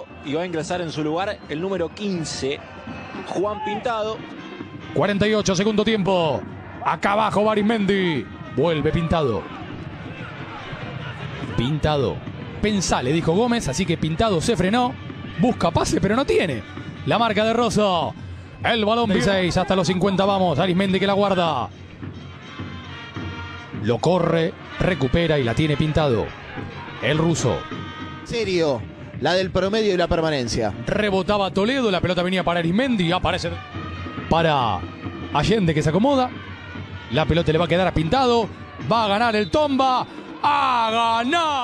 Pintado y va a ingresar en su lugar el número 15, Juan Pintado. 48, segundo tiempo. Acá abajo Barismendi. Vuelve Pintado. Pintado. Pensá, le dijo Gómez, así que Pintado se frenó. Busca pase, pero no tiene. La marca de Rosso. El balón 16 hasta los 50 vamos. Arismendi que la guarda. Lo corre, recupera y la tiene Pintado. El ruso. Serio, la del promedio y la permanencia. Rebotaba Toledo, la pelota venía para Arismendi, aparece para Allende que se acomoda. La pelota le va a quedar a Pintado. Va a ganar el Tomba. ¡Ha ganado!